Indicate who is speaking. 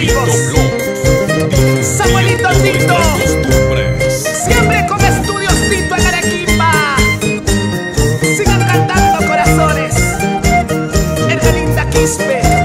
Speaker 1: amigos.
Speaker 2: Samuelito Tito.
Speaker 1: Siempre con estudios Tito en Arequipa. Sigan cantando corazones. Ergelinda Quispe.